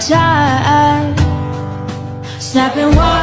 Time. Snapping one